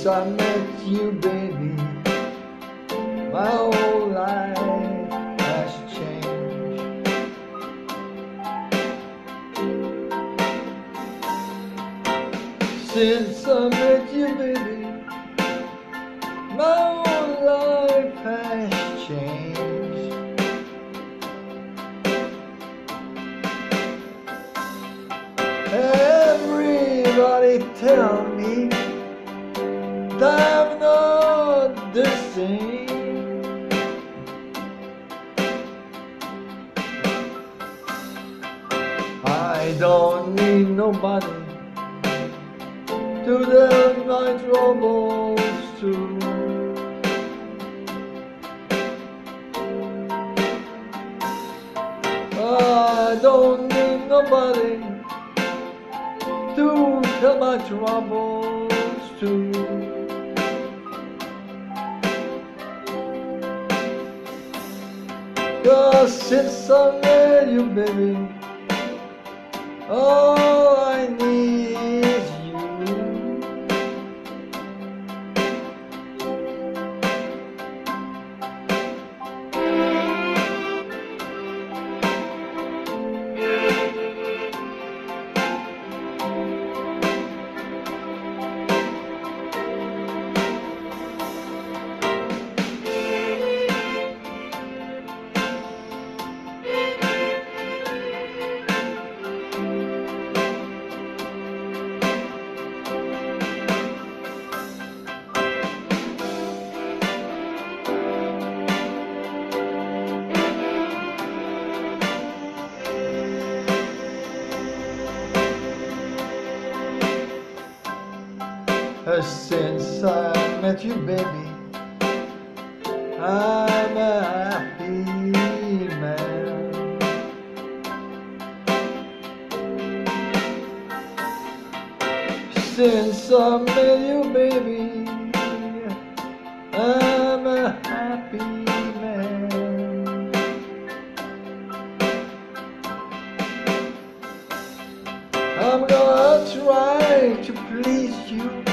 Since I met you, baby, my whole life has changed. Since I met you, baby, my whole life has changed. Everybody tell me that I'm not the same. I don't need nobody to tell my troubles to. I don't need nobody to tell my troubles to. Cause since I met you, baby, all I need Since I met you, baby, I'm a happy man. Since I met you, baby, I'm a happy man. I'm gonna try to please you